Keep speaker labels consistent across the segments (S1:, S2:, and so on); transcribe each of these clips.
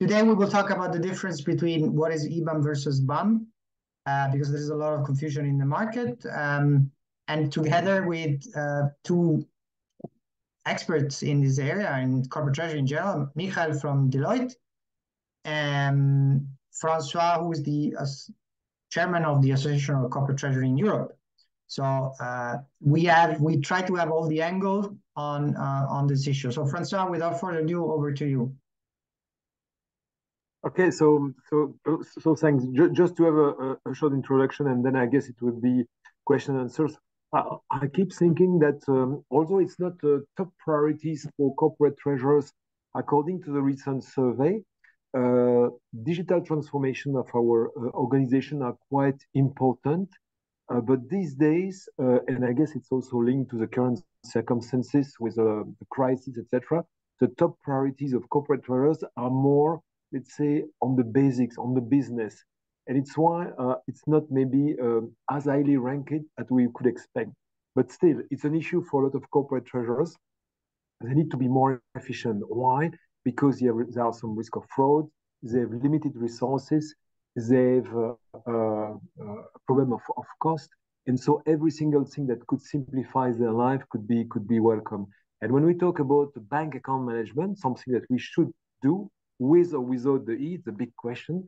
S1: Today, we will talk about the difference between what is eBAM versus BAM, uh, because there's a lot of confusion in the market. Um, and together with uh, two experts in this area, in corporate treasury in general, Michael from Deloitte, um, and François, who is the chairman of the Association of Corporate Treasury in Europe. So, uh, we have we try to have all the angles on on this issue. So François, without further ado, over to you.
S2: Okay, so so so thanks. Just to have a short introduction, and then I guess it will be question and answers. I keep thinking that, um, although it's not uh, top priorities for corporate treasurers, according to the recent survey, uh, digital transformation of our uh, organization are quite important. But these days, and I guess it's also linked to the current circumstances with the crisis, etc., the top priorities of corporate treasurers are more, let's say, on the basics, on the business. And it's why uh, it's not maybe um, as highly ranked as we could expect. But still, it's an issue for a lot of corporate treasurers. They need to be more efficient. Why? Because there are some risk of fraud, they have limited resources, they have uh, uh, a problem of cost, and so every single thing that could simplify their life could be could be welcome. And when we talk about bank account management, something that we should do with or without the E, the big question,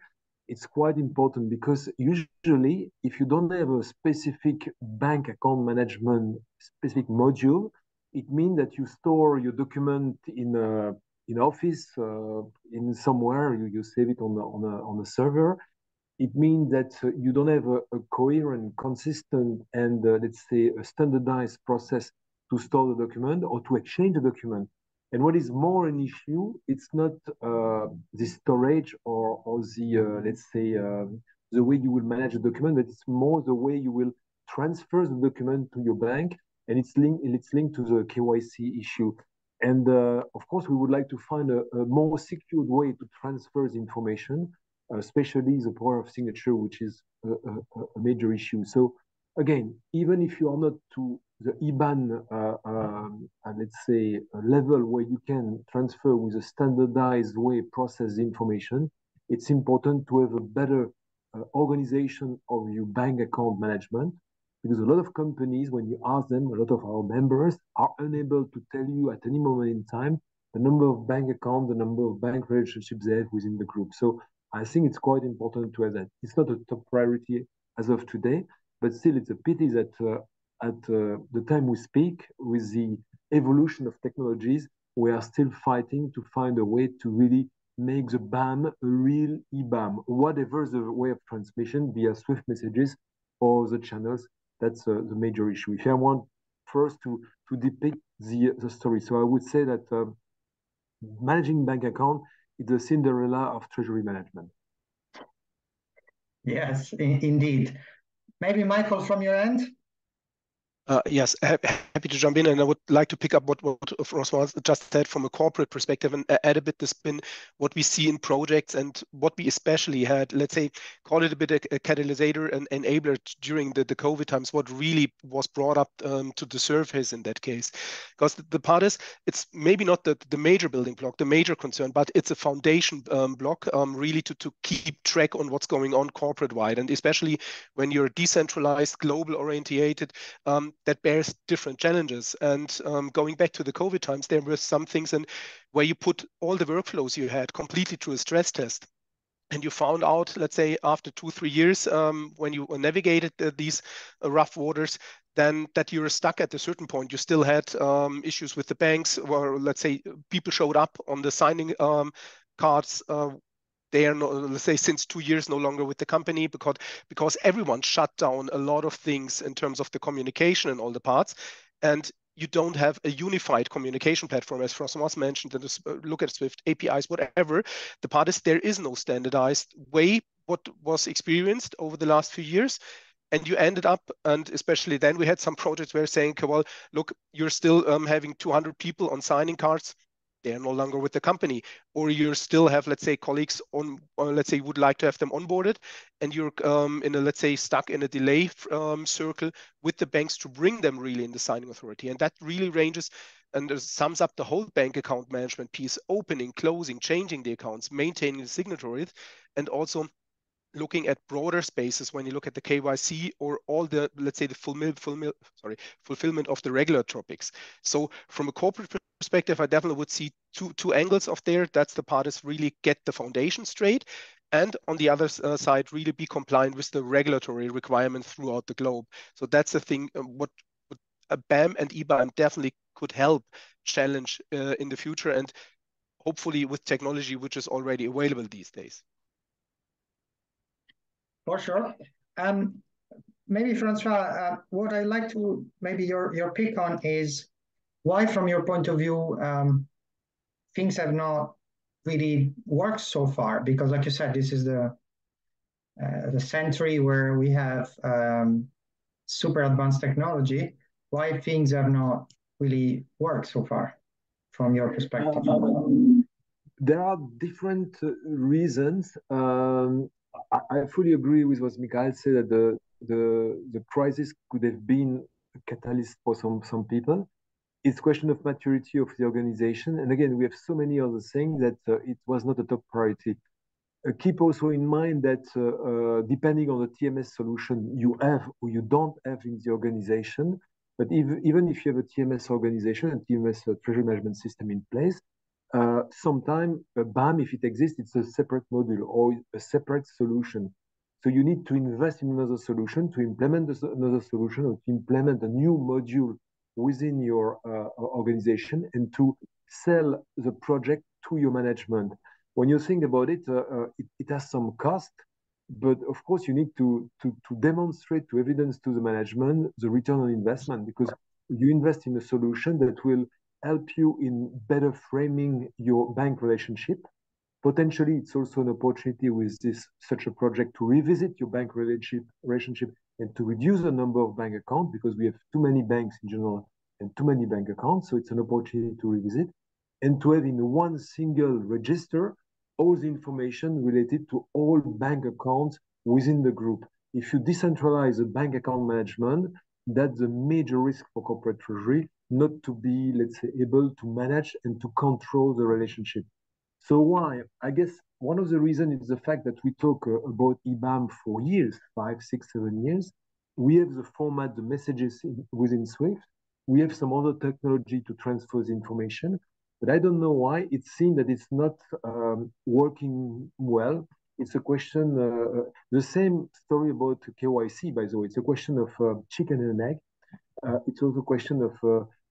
S2: it's quite important because usually, if you don't have a specific bank account management specific module, it means that you store your document in a in office uh, in somewhere, you save it on a on a, on a server. It means that you don't have a coherent, consistent, and let's say, a standardized process to store the document or to exchange the document. And what is more an issue, it's not uh, the storage or or the uh, let's say um, the way you will manage the document, but it's more the way you will transfer the document to your bank, and it's linked to the KYC issue. And uh, of course, we would like to find a more secured way to transfer the information, especially the power of signature, which is a major issue. So again, even if you are not to the eBAM, uh, um, let's say, level where you can transfer with a standardized way, process information, it's important to have a better uh, organization of your bank account management. Because a lot of companies, when you ask them, a lot of our members are unable to tell you at any moment in time, the number of bank accounts, the number of bank relationships they have within the group. So I think it's quite important to have that. It's not a top priority as of today, but still, it's a pity that uh, at uh, the time we speak, with the evolution of technologies, we are still fighting to find a way to really make the BAM a real eBAM. Whatever the way of transmission, via SWIFT messages or the channels, that's uh, the major issue. If I want first to to depict the the story. So I would say that um, managing bank account is the Cinderella of treasury management.
S1: Yes, indeed. Maybe Michael, from your end?
S3: Uh, yes, happy to jump in, and I would like to pick up what what François just said from a corporate perspective and add a bit the spin, what we see in projects and what we especially had, let's say, call it a bit a catalyst and enabler during the the COVID times, what really was brought up um, to the surface in that case. Because the part is, it's maybe not the the major building block, the major concern, but it's a foundation um, block um, really to to keep track on what's going on corporate-wide, and especially when you're decentralized, global-oriented, that bears different challenges. And um, going back to the COVID times, there were some things and where you put all the workflows you had completely through a stress test, and you found out, let's say, after two, three years, um, when you navigated uh, these uh, rough waters, then that you were stuck at a certain point. You still had um, issues with the banks, or let's say, uh, people showed up on the signing um, cards. They are not, let's say, since two years, no longer with the company because because everyone shut down a lot of things in terms of the communication and all the parts, and you don't have a unified communication platform, as François mentioned, and uh, look at SWIFT, APIs, whatever. The part is there is no standardized way, what was experienced over the last few years, and you ended up, and especially then, we had some projects where saying, "Okay, well, look, you're still um, having 200 people on signing cards. They are no longer with the company." Or you still have, let's say, colleagues on, let's say, would like to have them onboarded, and you're um, in a, let's say, stuck in a delay um, circle with the banks to bring them really in the signing authority. And that really ranges and sums up the whole bank account management piece, opening, closing, changing the accounts, maintaining the signatories, and also looking at broader spaces when you look at the KYC or all the, let's say, the fulfill, fulfill, sorry, fulfillment of the regular topics. So from a corporate perspective, I definitely would see two, two angles of there. That's the part is really get the foundation straight. And on the other uh, side, really be compliant with the regulatory requirements throughout the globe. So that's the thing, uh, what, a BAM and EBAM definitely could help challenge uh, in the future and hopefully with technology which is already available these days.
S1: For sure. Um, maybe Francois, uh, what I'd like to maybe your your pick on is why, from your point of view, um, things have not really worked so far. Because, like you said, this is the uh, the century where we have um, super advanced technology. Why things have not really worked so far, from your perspective? Um,
S2: there are different uh, reasons. Um, I, I fully agree with what Michael said that the the the crisis could have been a catalyst for some some people. It's a question of maturity of the organization, and again, we have so many other things that uh, it was not a top priority. Uh, keep also in mind that uh, uh depending on the TMS solution you have or you don't have in the organization, but if, even if you have a TMS organization and TMS uh, treasury management system in place, uh, sometimes a BAM, if it exists, it's a separate module or a separate solution. So you need to invest in another solution to implement another solution or to implement a new module within your uh, organization and to sell the project to your management. When you think about it, uh, uh, it, it, has some cost, but of course you need to, to, to demonstrate to evidence to the management the return on investment because you invest in a solution that will help you in better framing your bank relationship. Potentially, it's also an opportunity with this such a project to revisit your bank relationship relationship and to reduce the number of bank accounts because we have too many banks in general and too many bank accounts. So it's an opportunity to revisit and to have in one single register all the information related to all bank accounts within the group. If you decentralize the bank account management, that's a major risk for corporate treasury not to be, let's say, able to manage and to control the relationship. So why? I guess one of the reasons is the fact that we talk uh, about eBAM for years, five, six, seven years. We have the format, the messages in, within Swift. We have some other technology to transfer the information, but I don't know why. It seems that it's not um, working well. It's a question, uh, the same story about KYC, by the way. It's a question of uh, chicken and egg. Uh, it's also a question of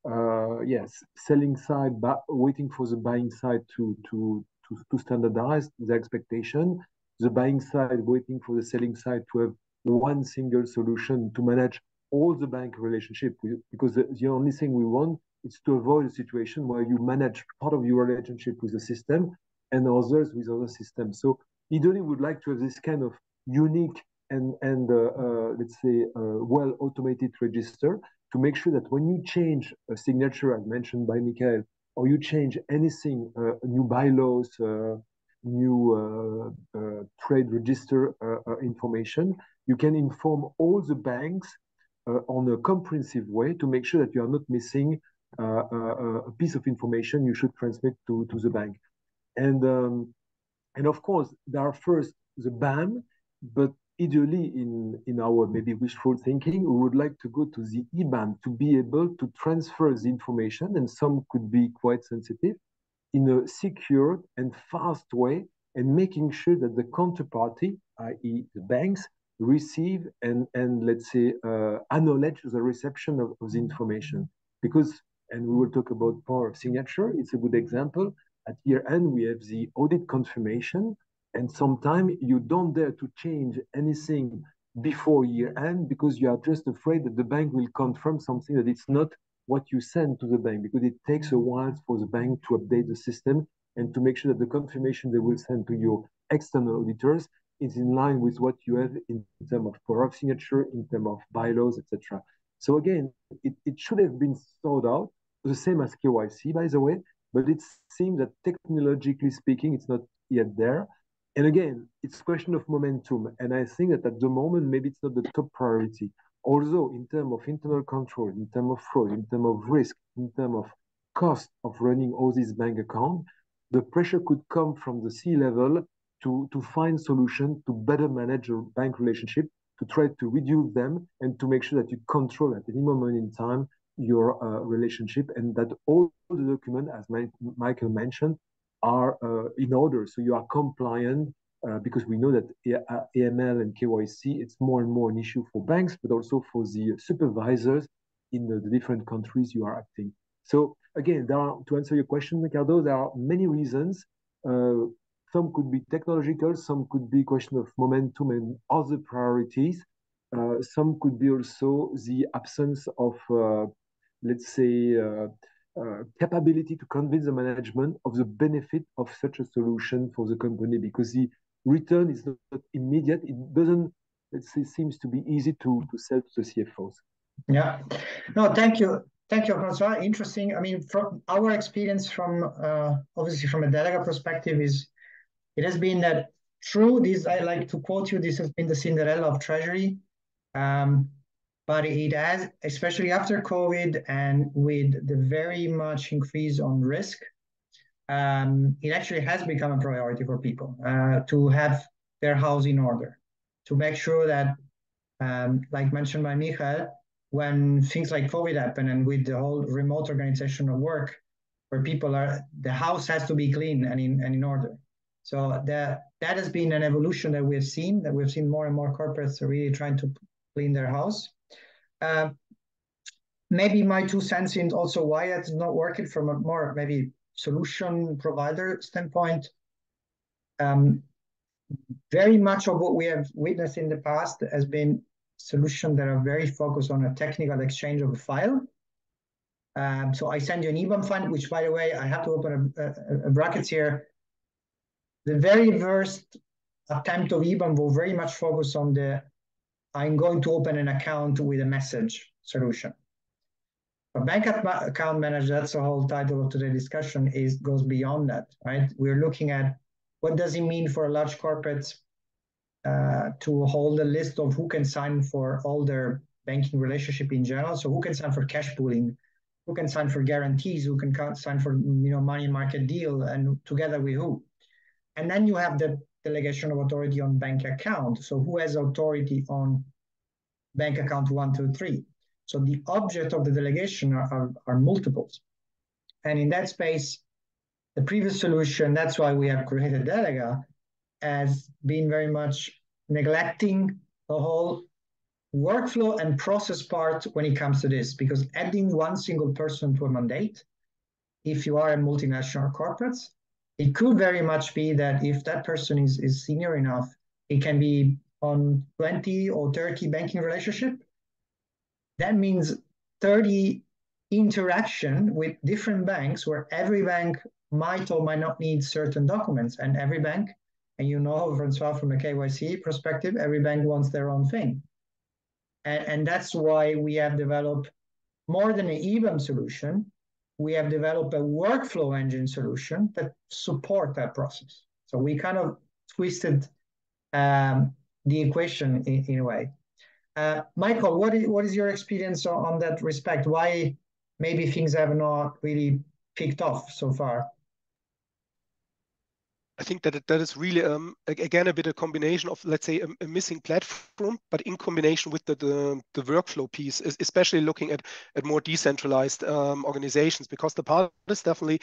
S2: uh, yes, selling side, but waiting for the buying side to to to, to standardize the expectation. The buying side waiting for the selling side to have one single solution to manage all the bank relationship. Because the, the only thing we want is to avoid a situation where you manage part of your relationship with the system and others with other systems. So ideally, would like to have this kind of unique and and uh, uh, let's say uh, well automated register to make sure that when you change a signature, as mentioned by Michael, or you change anything, uh, new bylaws, uh, new uh, uh trade register uh, information, you can inform all the banks on a comprehensive way to make sure that you are not missing a piece of information you should transmit to, to the bank. And, um, and of course, there are first the BAM, but ideally in, in our maybe wishful thinking, we would like to go to the EBAM to be able to transfer the information, and some could be quite sensitive, in a secure and fast way, and making sure that the counterparty, i.e. the banks, receive and, and let's say, uh, acknowledge the reception of, of the information. Because, and we will talk about power of signature, it's a good example. At year end, we have the audit confirmation, and sometimes you don't dare to change anything before year end because you are just afraid that the bank will confirm something that it's not what you send to the bank because it takes a while for the bank to update the system and to make sure that the confirmation they will send to your external auditors is in line with what you have in terms of of signature, in terms of bylaws, etc. So again, it, it should have been thought out, the same as KYC, by the way, but it seems that technologically speaking, it's not yet there. And again, it's a question of momentum. And I think that at the moment, maybe it's not the top priority. Although in terms of internal control, in terms of fraud, in terms of risk, in terms of cost of running all these bank accounts, the pressure could come from the C level to, to find solution to better manage your bank relationship, to try to reduce them, and to make sure that you control at any moment in time your uh, relationship and that all the document, as Michael mentioned, are uh, in order. So you are compliant uh, because we know that AML and KYC, it's more and more an issue for banks, but also for the supervisors in the, different countries you are acting. So again, to answer your question, Riccardo, there are many reasons. Uh, some could be technological, some could be question of momentum and other priorities. Uh, some could be also the absence of, uh, let's say, uh, capability to convince the management of the benefit of such a solution for the company because the return is not immediate. It doesn't, say, seems to be easy to, to sell to the CFOs.
S1: Yeah. No, thank you. Thank you, Francois. Interesting. I mean, from our experience from, uh, obviously from a Delega perspective is, it has been that true, this, I like to quote you, this has been the Cinderella of Treasury. Um, but it has, especially after COVID and with the very much increase on risk, um, it actually has become a priority for people uh, to have their house in order, to make sure that, um, like mentioned by Michael, when things like COVID happen and with the whole remote organization of work, where people are, the house has to be clean and in, and in order. So that that has been an evolution that we've seen, that we've seen more and more corporates are really trying to clean their house. Uh, maybe my two cents in also why it's not working from a more maybe solution provider standpoint. Um, very much of what we have witnessed in the past has been solutions that are very focused on a technical exchange of a file. Um, so I send you an eBAM file, which by the way, I have to open a, a, a brackets here. The very first attempt of eBAM will very much focus on the I'm going to open an account with a message solution. A bank account manager, that's the whole title of today's discussion, is goes beyond that, right? We're looking at what does it mean for a large corporate uh, to hold a list of who can sign for all their banking relationship in general. So who can sign for cash pooling, who can sign for guarantees, who can sign for you know money market deal, and together with who. And then you have the delegation of authority on bank account. So who has authority on bank account one, two, three? So the object of the delegation are, are, are multiples. And in that space, the previous solution, that's why we have created Delega, has been very much neglecting the whole workflow and process part when it comes to this, because adding one single person to a mandate, if you are a multinational corporate, it could very much be that if that person is, is senior enough, it can be on 20 or 30 banking relationship. That means 30 interaction with different banks where every bank might or might not need certain documents and every bank, and you know, Francois, from a KYC perspective, every bank wants their own thing. And, and that's why we have developed more than an EBAM solution, we have developed a workflow engine solution that support that process. So we kind of twisted um, the equation in, in a way. Uh, Michael, what is, what is your experience on, on that respect? Why maybe things have not really picked off so far?
S3: I think that that is really um, again a bit a combination of let's say a, a missing platform, but in combination with the the, the workflow piece, especially looking at at more decentralized um, organizations, because the part is definitely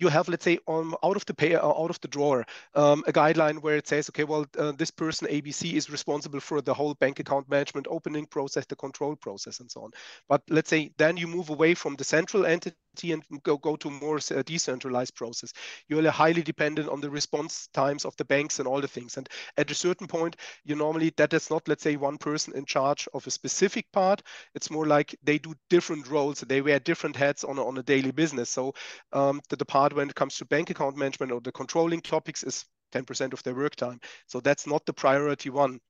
S3: you have, let's say, um, out of the pay, uh, out of the drawer, um, a guideline where it says, okay, well, uh, this person ABC is responsible for the whole bank account management opening process, the control process, and so on. But let's say then you move away from the central entity and go, go to more uh, decentralized process. You're highly dependent on the response times of the banks and all the things. And at a certain point, you normally, that is not, let's say, one person in charge of a specific part. It's more like they do different roles. They wear different hats on a, on a daily business. So um, the, the when it comes to bank account management or the controlling topics is 10% of their work time. So that's not the priority one.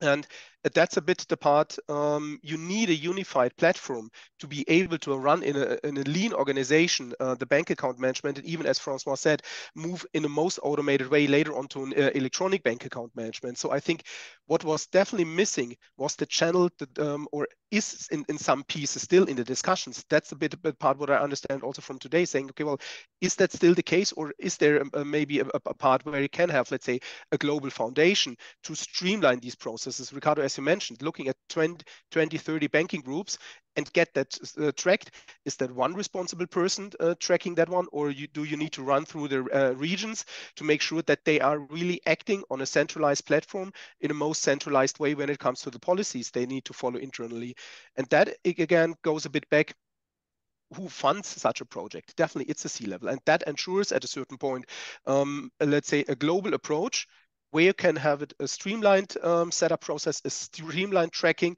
S3: And that's a bit the part um, you need a unified platform to be able to run in a, in a lean organization uh, the bank account management and even as francois said move in the most automated way later on to an uh, electronic bank account management. So i think what was definitely missing was the channel that, um, or is in, in some pieces still in the discussions. That's a bit, a bit part what i understand also from today saying okay well is that still the case or is there a, a, maybe a, a part where you can have let's say a global foundation to streamline these processes? Riccardo as you mentioned, looking at 20, 20 30 banking groups and get that uh, tracked. Is that one responsible person uh, tracking that one, or you, do you need to run through the uh, regions to make sure that they are really acting on a centralized platform in a most centralized way when it comes to the policies they need to follow internally? And that again goes a bit back who funds such a project definitely it's a c level and that ensures at a certain point um, let's say a global approach where you can have a streamlined um, setup process, a streamlined tracking,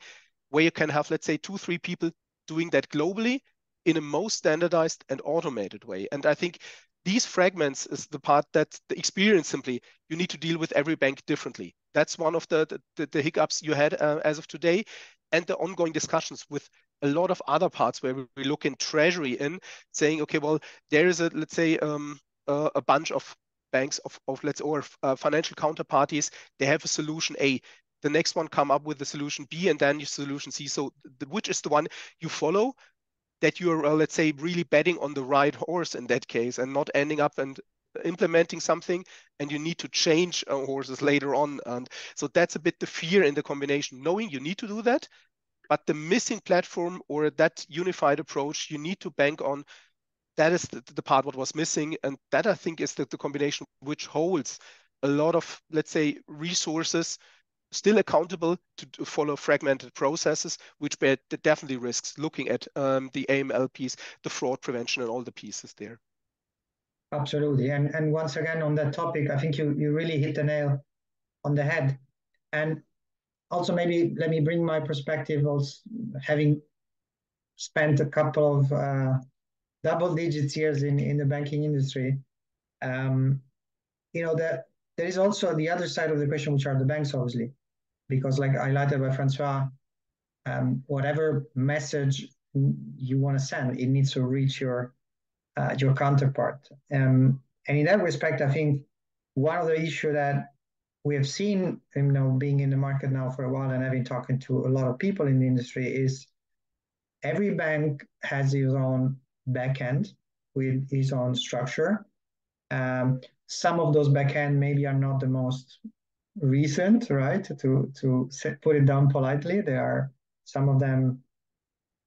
S3: where you can have, let's say, two, three people doing that globally in a most standardized and automated way. And I think these fragments is the part that the experience simply you need to deal with every bank differently. That's one of the the, the hiccups you had uh, as of today, and the ongoing discussions with a lot of other parts where we look in treasury in saying, okay, well, there is a let's say um, uh, a bunch of banks of, of let's or uh, financial counterparties they have a solution a. The next one come up with the solution b and then your solution c. So the, which is the one you follow that you're uh, let's say really betting on the right horse in that case and not ending up and implementing something and you need to change uh, horses later on. And so that's a bit the fear in the combination knowing you need to do that but the missing platform or that unified approach you need to bank on that is the, the, part what was missing. And that i think is the, the combination which holds a lot of let's say resources still accountable to, to follow fragmented processes which bear definitely risks looking at um, the aml piece the fraud prevention and all the pieces there.
S1: Absolutely. And and once again on that topic i think you you really hit the nail on the head. And also maybe let me bring my perspective also having spent a couple of uh, double digits years in, in the banking industry. Um, you know, that there is also the other side of the question, which are the banks, obviously, because like highlighted by Francois, um, whatever message you want to send, it needs to reach your uh, your counterpart. Um, and in that respect, I think one of the issue that we have seen, you know, being in the market now for a while and having talking to a lot of people in the industry is every bank has its own backend with its own structure. Um, some of those backend maybe are not the most recent, right? To to set, put it down politely, there are some of them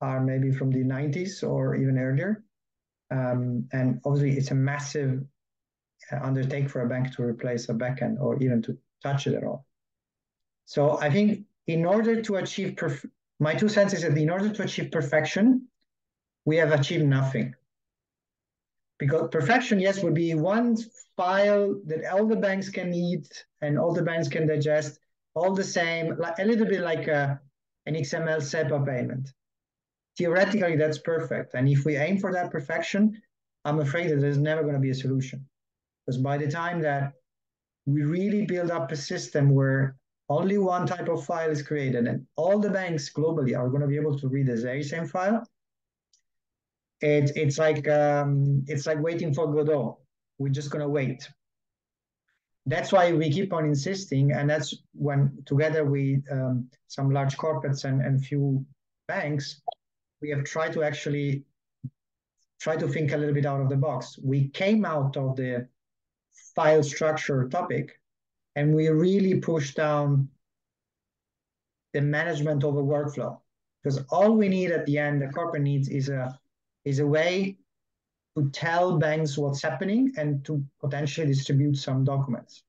S1: are maybe from the 90s or even earlier. Um, and obviously, it's a massive uh, undertake for a bank to replace a backend or even to touch it at all. So I think in order to achieve, perf- my two cents is that in order to achieve perfection, we have achieved nothing. Because perfection, yes, would be one file that all the banks can eat and all the banks can digest, all the same, like a little bit like a, an XML SEPA payment. Theoretically, that's perfect. And if we aim for that perfection, I'm afraid that there's never going to be a solution. Because by the time that we really build up a system where only one type of file is created and all the banks globally are going to be able to read the very same file, it, it's like um, it's like waiting for Godot. We're just gonna wait. That's why we keep on insisting, and that's when together with um, some large corporates and, and few banks, we have tried to actually try to think a little bit out of the box. We came out of the file structure topic, and we really pushed down the management of a workflow because all we need at the end, the corporate needs, is a is a way to tell banks what's happening and to potentially distribute some documents.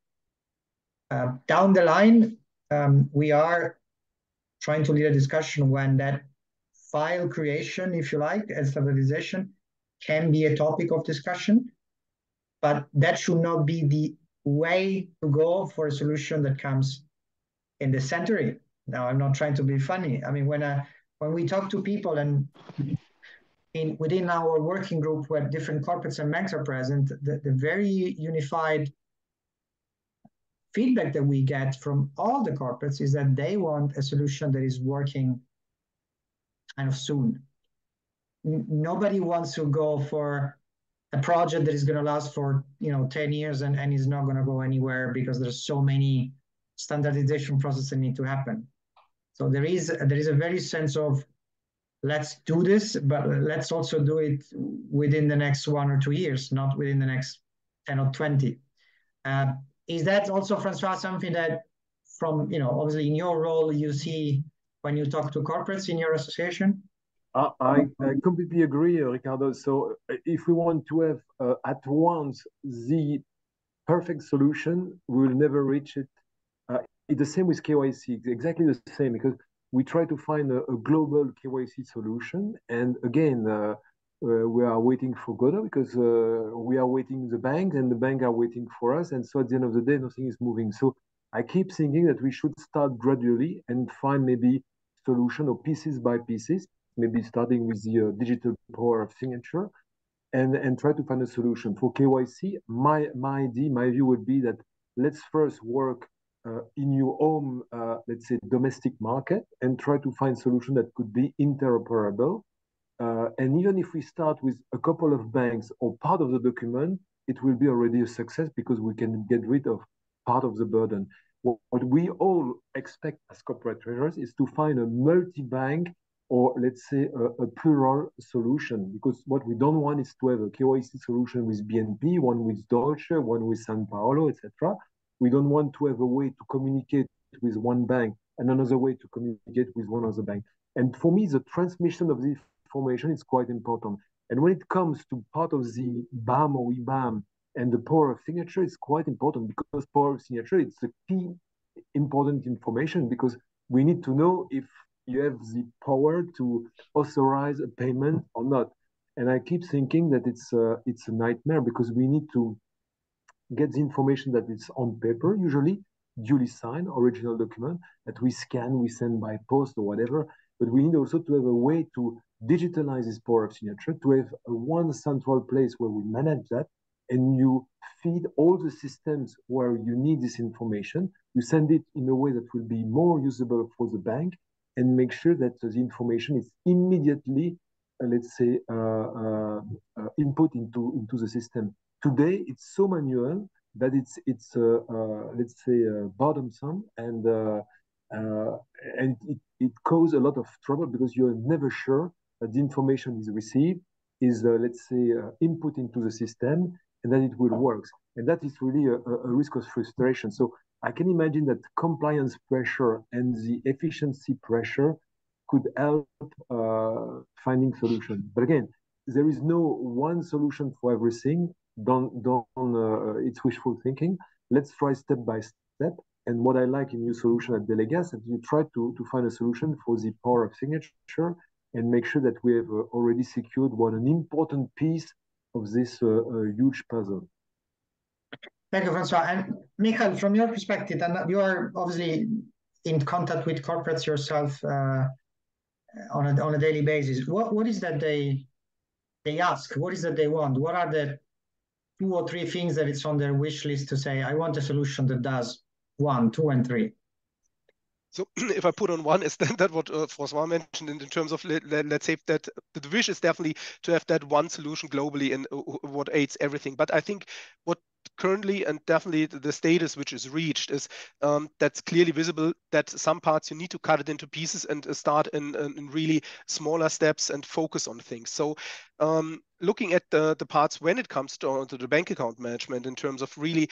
S1: Uh, down the line, um, we are trying to lead a discussion when that file creation, if you like, and standardization can be a topic of discussion, but that should not be the way to go for a solution that comes in the century. Now, I'm not trying to be funny. I mean, when I, when we talk to people and in within our working group where different corporates and banks are present, the, the very unified feedback that we get from all the corporates is that they want a solution that is working kind of soon. Nobody wants to go for a project that is going to last for you know 10 years and, and is not going to go anywhere because there's so many standardization processes that need to happen. So there is there is a very sense of let's do this, but let's also do it within the next one or two years, not within the next 10 or 20. Uh, is that also, Francois, something that from, you know, obviously in your role, you see when you talk to corporates in your association?
S2: I, I, completely agree, Riccardo. So uh, if we want to have uh, at once the perfect solution, we will never reach it. Uh, it's the same with KYC, exactly the same, because we try to find a, a global KYC solution. And again, uh, uh, we are waiting for Godot because uh, we are waiting the bank and the bank are waiting for us. And so at the end of the day, nothing is moving. So I keep thinking that we should start gradually and find maybe solution or pieces by pieces, maybe starting with the uh, digital power of signature and, and try to find a solution. For KYC, my, my idea, my view would be that let's first work uh, in your own, uh, let's say, domestic market and try to find solution that could be interoperable. Uh, and even if we start with a couple of banks or part of the document, it will be already a success because we can get rid of part of the burden. What, we all expect as corporate treasurers is to find a multi-bank or let's say a, a, plural solution because what we don't want is to have a KYC solution with BNP, one with Deutsche, one with San Paolo, etc. We don't want to have a way to communicate with one bank and another way to communicate with one other bank. And for me, the transmission of the information is quite important. And when it comes to part of the BAM or eBAM and the power of signature, it's quite important because power of signature, it's the key important information because we need to know if you have the power to authorize a payment or not. And I keep thinking that it's a, it's a nightmare because we need to get the information that is on paper, usually duly signed, original document that we scan, we send by post or whatever. But we need also to have a way to digitalize this power of signature, to have one central place where we manage that, and you feed all the systems where you need this information. You send it in a way that will be more usable for the bank, and make sure that the information is immediately, uh, let's say, uh, uh, uh input into into the system. Today, it's so manual that it's it's uh, uh, let's say uh, burdensome and uh, uh, and it, it causes a lot of trouble because you're never sure that the information is received is uh, let's say input into the system and that it will work. And that is really a, a risk of frustration. So i can imagine that compliance pressure and the efficiency pressure could help finding solution but again there is no one solution for everything don't don't uh, it's wishful thinking. Let's try step by step. And what i like in your solution at Delega's is you try to to find a solution for the power of signature and make sure that we have uh, already secured one an important piece of this uh, uh huge puzzle.
S1: Thank you francois. And michael from your perspective and you are obviously in contact with corporates yourself uh, on a on a daily basis. What what is that they they ask? What is that they want? What are the two or three things that it's on their wish list to say, I want a solution that does one, two, and three.
S3: So if I put on one, is that, that what uh, Francois mentioned in, in terms of, let, us say that the wish is definitely to have that one solution globally and uh, what aids everything. But I think what currently and definitely the status which is reached is um, that's clearly visible that some parts you need to cut it into pieces and uh, start in, in really smaller steps and focus on things. So um, looking at the, the parts when it comes to, to the bank account management in terms of really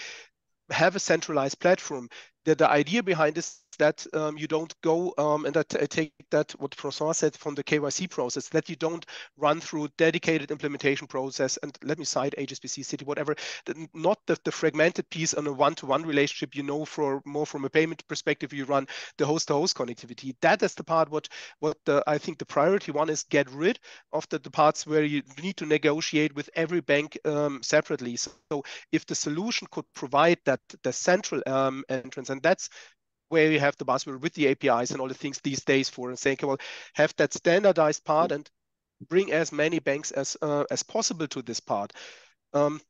S3: have a centralized platform. The, the idea behind this that um, you don't go um, and I, take that what Francois said from the KYC process that you don't run through dedicated implementation process and let me cite HSBC Citi whatever not the, the fragmented piece on a one-to-one relationship you know for more from a payment perspective you run the host-to-host connectivity. That is the part what what the, I think the priority one is get rid of the, the parts where you need to negotiate with every bank um, separately. So, so, if the solution could provide that the central um, entrance and that's where you have the buzzword with the APIs and all the things these days for and saying, okay, well, have that standardized part and bring as many banks as uh, as possible to this part. Um,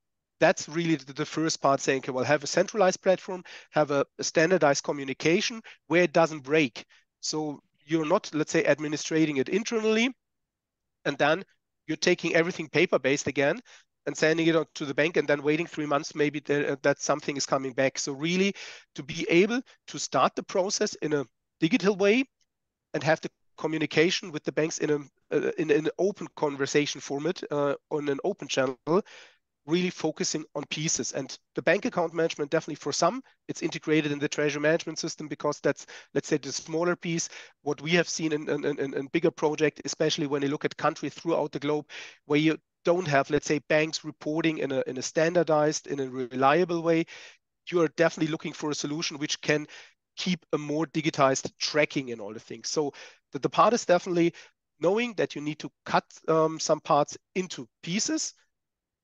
S3: that's really the first part saying, okay, well, have a centralized platform, have a, a standardized communication where it doesn't break. So you're not, let's say, administrating it internally, and then you're taking everything paper-based again and sending it to the bank and then waiting three months, maybe that, that something is coming back. So really to be able to start the process in a digital way and have the communication with the banks in a uh, in, in, an open conversation format uh, on an open channel really focusing on pieces and the bank account management definitely for some it's integrated in the treasury management system because that's let's say the smaller piece what we have seen in, in, in, in bigger project especially when you look at countries throughout the globe where you don't have let's say banks reporting in a, in a standardized in a reliable way you are definitely looking for a solution which can keep a more digitized tracking and all the things. So the, the part is definitely knowing that you need to cut um, some parts into pieces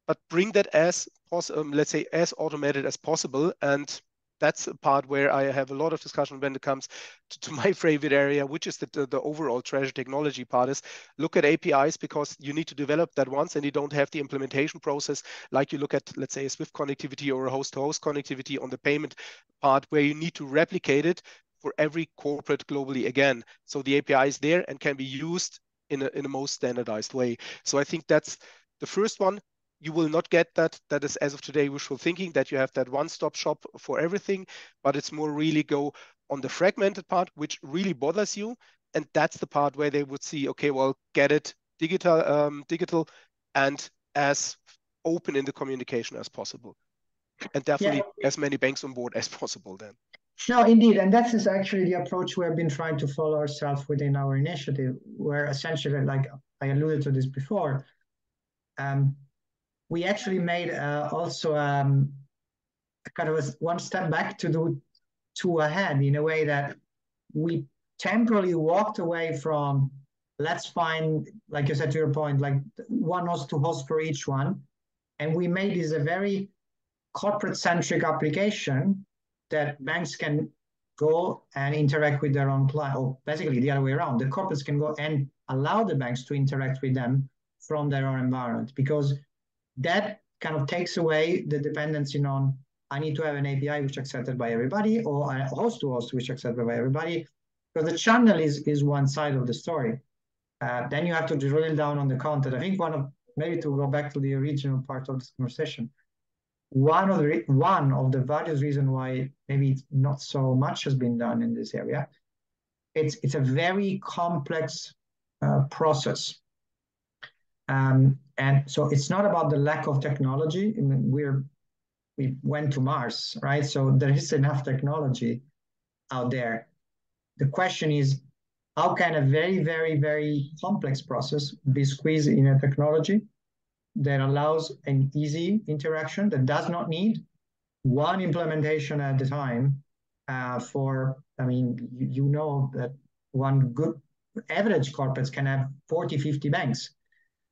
S3: but bring that as um, let's say as automated as possible and that's a part where I have a lot of discussion when it comes to, to my favorite area, which is the, the, the, overall treasure technology part is look at APIs because you need to develop that once and you don't have the implementation process like you look at, let's say, a Swift connectivity or a host-to-host -host connectivity on the payment part where you need to replicate it for every corporate globally again. So the API is there and can be used in a, in a most standardized way. So I think that's the first one, you will not get that. That is, as of today, wishful thinking that you have that one-stop shop for everything, but it's more really go on the fragmented part, which really bothers you. And that's the part where they would see, okay, well, get it digital, um, digital and as open in the communication as possible. And definitely yeah. as many banks on board as possible then.
S1: No, indeed. And that is actually the approach we have been trying to follow ourselves within our initiative, where essentially, like I alluded to this before, um, we actually made uh, also um, kind of a one step back to do two ahead in a way that we temporarily walked away from let's find like you said to your point like one host to host for each one. And we made this a very corporate centric application that banks can go and interact with their own client or basically the other way around. The corporates can go and allow the banks to interact with them from their own environment because that kind of takes away the dependency on I need to have an API which accepted by everybody or a host to host which accepted by everybody. Because the channel is, is one side of the story. Uh, then you have to drill down on the content. I think one of maybe to go back to the original part of this conversation, one of the one of the various reasons why maybe not so much has been done in this area, it's it's a very complex uh, process. Um, and so it's not about the lack of technology. I mean, we're we went to Mars, right? So there is enough technology out there. The question is, how can a very, very, very complex process be squeezed in a technology that allows an easy interaction that does not need one implementation at a time uh, for, I mean, you, you know that one good average corporates can have 40, 50 banks.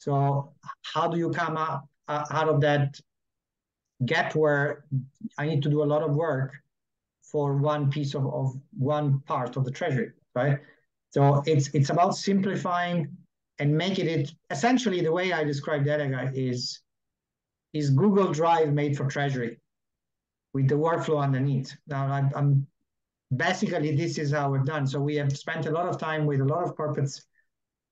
S1: So how do you come up uh, out of that gap where I need to do a lot of work for one piece of, of one part of the treasury, right? So it's it's about simplifying and making it essentially the way I describe Delega is is Google Drive made for treasury with the workflow underneath. Now I'm, I'm basically this is how we're done. So we have spent a lot of time with a lot of corporates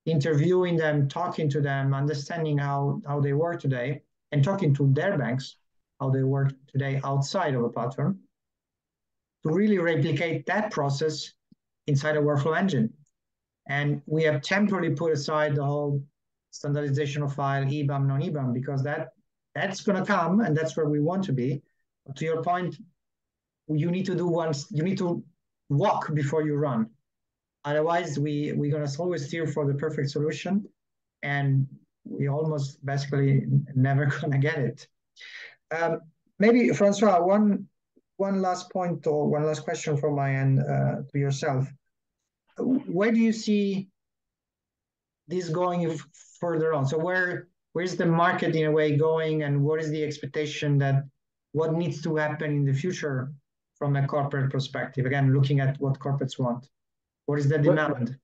S1: interviewing them, talking to them, understanding how, how they work today, and talking to their banks, how they work today outside of a platform, to really replicate that process inside a workflow engine. And we have temporarily put aside the whole standardization of file, EBAM, non-EBAM, because that that's going to come, and that's where we want to be. But to your point, you need to do once, you need to walk before you run. Otherwise, we, we're going to always steer for the perfect solution and we almost basically never going to get it. Um, maybe, Francois, one, one last point or one last question from my end uh, to yourself. Where do you see this going further on? So where where's the market in a way going and what is the expectation that what needs to happen in the future from a corporate perspective? Again, looking at what corporates want. What is the demand?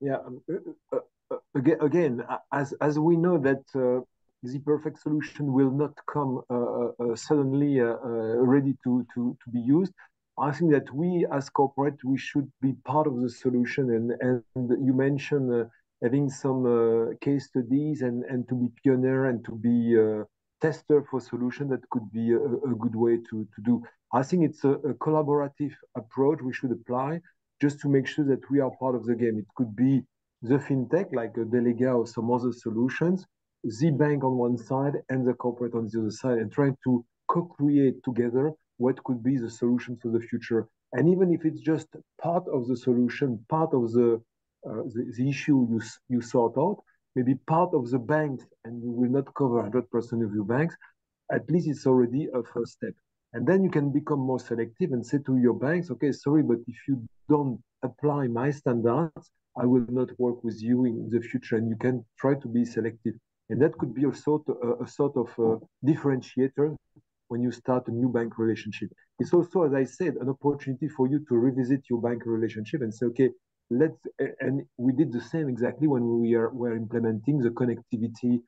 S2: yeah, um, uh, uh, uh again, as as we know that uh, the perfect solution will not come uh, uh, suddenly ready to to be used. I think that we, as corporate, we should be part of the solution. And and you mentioned having some case studies and and to be pioneer and to be a tester for solution that could be a good way to do. I think it's a collaborative approach we should apply just to make sure that we are part of the game. It could be the fintech, like a Delega or some other solutions, the bank on one side and the corporate on the other side, and trying to co-create together what could be the solution for the future. And even if it's just part of the solution, part of the uh, the issue you sort out, maybe part of the bank, and you will not cover 100% of your banks, at least it's already a first step. And then you can become more selective and say to your banks, okay, sorry, but if you don't apply my standards, I will not work with you in the future. And you can try to be selective. And that could be a sort of a differentiator when you start a new bank relationship. It's also, as I said, an opportunity for you to revisit your bank relationship and say, okay, let's, and we did the same exactly when we were implementing the connectivity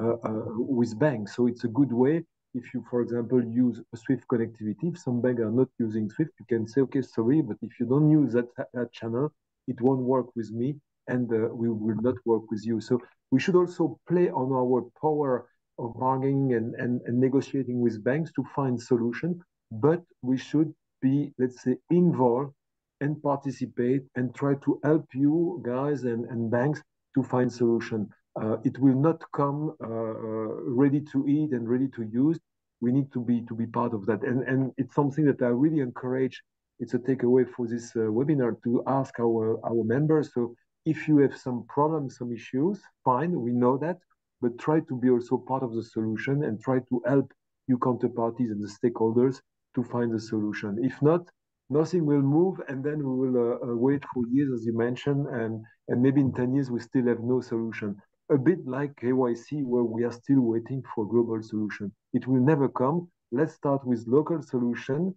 S2: uh, uh, with banks. So it's a good way. If you, for example, use Swift connectivity, if some banks are not using Swift, you can say, okay, sorry, but if you don't use that channel, it won't work with me and uh, we will not work with you. So we should also play on our power of bargaining and and negotiating with banks to find solutions, but we should be, let's say, involved and participate and try to help you guys and and banks to find solutions. Uh, it will not come uh, uh, ready to eat and ready to use. We need to be to be part of that. And and it's something that I really encourage. It's a takeaway for this webinar to ask our our members. So if you have some problems, some issues, fine, we know that, but try to be also part of the solution and try to help your counterparties and the stakeholders to find the solution. If not, nothing will move and then we will wait for years, as you mentioned, and, and maybe in 10 years, we still have no solution. A bit like KYC, where we are still waiting for global solution. It will never come. Let's start with local solution,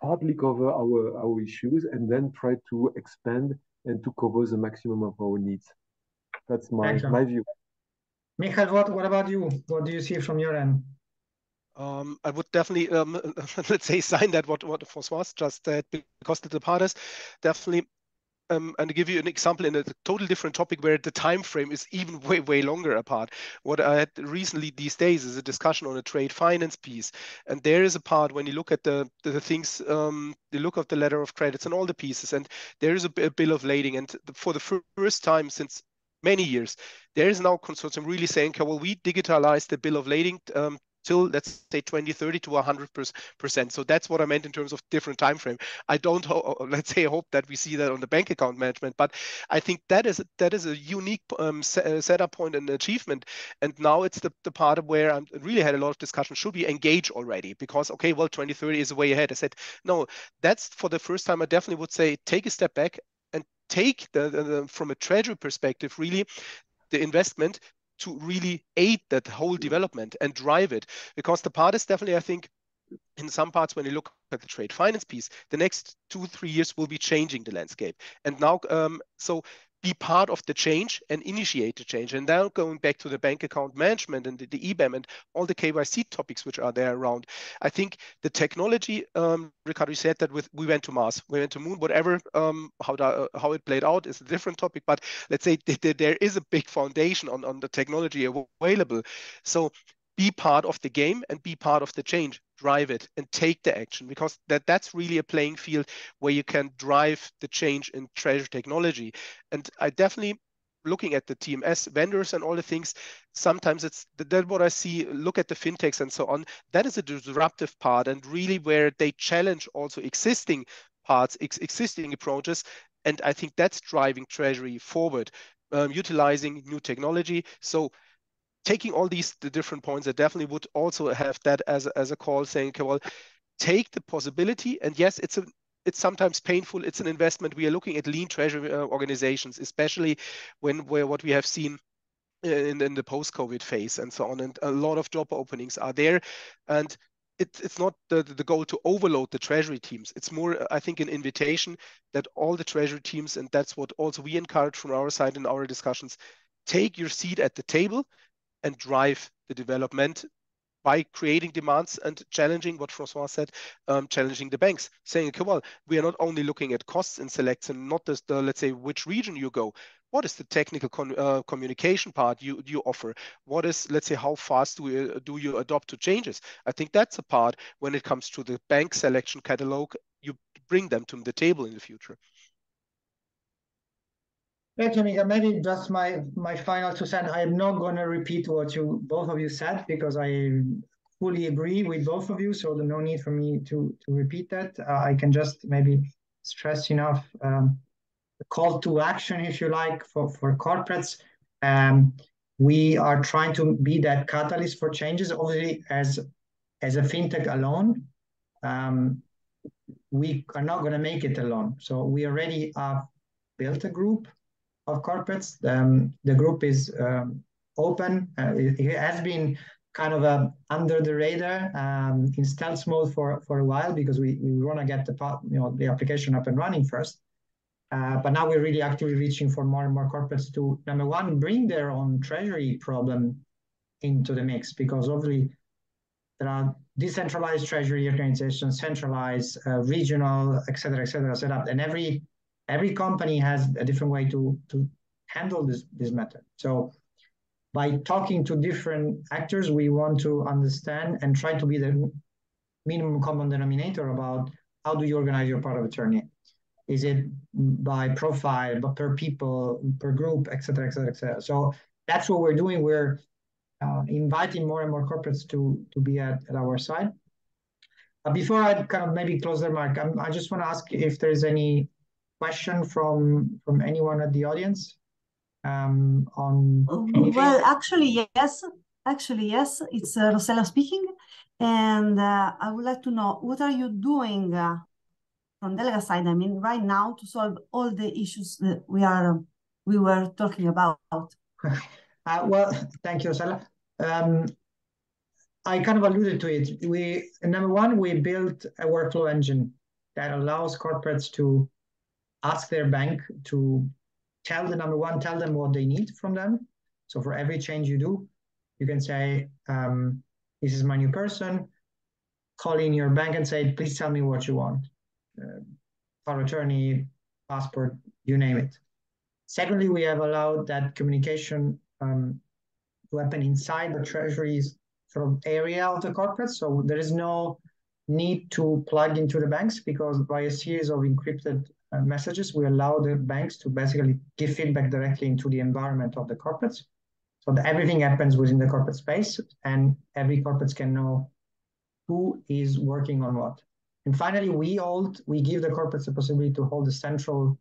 S2: partly cover our our issues, and then try to expand and to cover the maximum of our needs. That's my my view.
S1: Michael, what what about you? What do you see from your end?
S3: Um, I would definitely, um, let's say, sign that what François just said, because the part is definitely, Um, and to give you an example in a totally different topic where the time frame is even way, way longer apart. What I had recently these days is a discussion on a trade finance piece. And there is a part when you look at the the things, um, the look of the letter of credits and all the pieces, and there is a bill of lading. And for the first time since many years, there is now consortium really saying, well, we digitalize the bill of lading um, till, let's say, 2030 to 100%. So that's what I meant in terms of different time frame. I don't, let's say, hope that we see that on the bank account management, but I think that is that is a unique um, uh, setup point and achievement. And now it's the part of where I really had a lot of discussion. Should we engage already? Because, okay, well, 2030 is way ahead. I said, no, that's for the first time. I definitely would say take a step back and take the, from a treasury perspective, really the investment to really aid that whole mm. development and drive it. Because the part is definitely, I think, in some parts, when you look at the trade finance piece, the next two, three years will be changing the landscape. And now, um, so be part of the change and initiate the change. And now going back to the bank account management and the eBAM and all the KYC topics which are there around, I think the technology, um, Riccardo said that we went to Mars, we went to Moon, whatever, um, how how it played out is a different topic. But let's say there is a big foundation on on the technology available. So be part of the game and be part of the change, drive it and take the action because that that's really a playing field where you can drive the change in treasury technology. And I definitely, looking at the TMS vendors and all the things, sometimes it's that what I see, look at the fintechs and so on, that is a disruptive part and really where they challenge also existing parts, existing approaches. And I think that's driving treasury forward, um, utilizing new technology. So taking all these the different points, I definitely would also have that as a call saying, okay, well, take the possibility. And yes, it's a it's sometimes painful. It's an investment. We are looking at lean treasury uh, organizations, especially when what we have seen uh, in in the post-COVID phase and so on. And a lot of job openings are there. And it's not the, the goal to overload the treasury teams. It's more, I think, an invitation that all the treasury teams, and that's what also we encourage from our side in our discussions, take your seat at the table and drive the development by creating demands and challenging what Francois said, um, challenging the banks, saying, okay, well, we are not only looking at costs and selection, not just the, let's say, which region you go. What is the technical uh, communication part you, you offer? What is, let's say, how fast do you, do you adopt to changes? I think that's a part when it comes to the bank selection catalog, you bring them to the table in the future.
S1: You, Maybe just my my final two cents. I'm not going to repeat what you both of you said because I fully agree with both of you. So there's no need for me to to repeat that. Uh, I can just maybe stress enough um, the call to action, if you like, for for corporates. Um, we are trying to be that catalyst for changes. Obviously, as as a fintech alone, um, we are not going to make it alone. So we already have built a group of corporates. Um, the group is um, open. Uh, it, it, has been kind of a under the radar um, in stealth mode for, for a while because we, we want to get the you know the application up and running first. Uh, but now we're really actively reaching for more and more corporates to number one bring their own treasury problem into the mix because obviously there are decentralized treasury organizations, centralized, uh, regional, et cetera, et cetera, set up, and every every company has a different way to, to handle this, this method. So by talking to different actors, we want to understand and try to be the minimum common denominator about how do you organize your power of attorney? Is it by profile, but per people, per group, et cetera, et cetera, et cetera. So that's what we're doing. We're uh, inviting more and more corporates to, to be at, at our side. Uh, before I kind of maybe close the remark, I'm, I just want to ask if there's any question from from anyone at the audience um, on
S4: anything? Well, actually, yes. Actually, yes. It's uh, Rossella speaking. And uh, I would like to know, what are you doing uh, from Delega side, I mean, right now to solve all the issues that we are we were talking about?
S1: Uh, well, thank you, Rossella. Um, I kind of alluded to it. We number one, we built a workflow engine that allows corporates to ask their bank to tell the number one, tell them what they need from them. So for every change you do, you can say, um, this is my new person, call in your bank and say, please tell me what you want. Uh, power attorney, passport, you name it. Secondly, we have allowed that communication um, to happen inside the treasury's sort of area of the corporate. So there is no need to plug into the banks because by a series of encrypted Uh, messages, we allow the banks to basically give feedback directly into the environment of the corporates. So that everything happens within the corporate space and every corporate can know who is working on what. And finally, we hold, we give the corporates the possibility to hold a central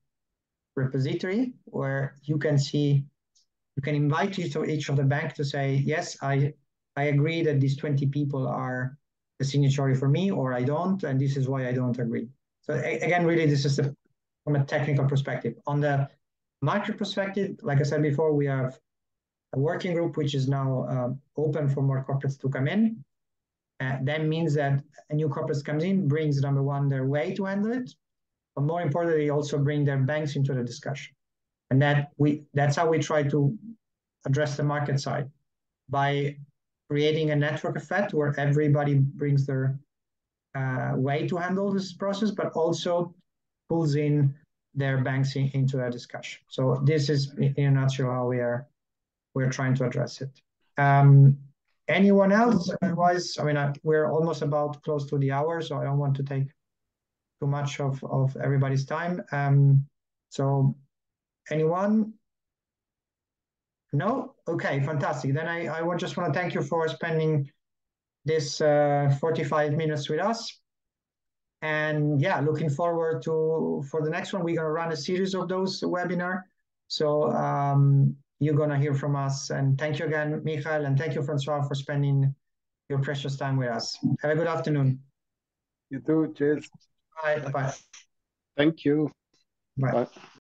S1: repository where you can see, you can invite each of, each of the bank to say, yes, I, I agree that these 20 people are the signatory for me, or I don't, and this is why I don't agree. So again, really, this is the from a technical perspective. On the market perspective, like I said before, we have a working group which is now uh, open for more corporates to come in. Uh, that means that a new corporate comes in, brings number one their way to handle it, but more importantly, also bring their banks into the discussion. And that we that's how we try to address the market side by creating a network effect where everybody brings their uh, way to handle this process, but also pulls in their banks in, into that discussion. So this is in a nutshell how we are we're trying to address it. Um, anyone else? Otherwise, I mean, I, we're almost about close to the hour, so I don't want to take too much of, of everybody's time. Um, so anyone? No? Okay, fantastic. Then I, I just want to thank you for spending this uh, 45 minutes with us and yeah looking forward to for the next one. We're going to run a series of those webinar. So um, you're going to hear from us. And thank you again michael. And thank you francois for spending your precious time with us. Have a good afternoon.
S2: You too. Cheers.
S1: Bye. Bye.
S5: Thank you.
S1: Bye, bye.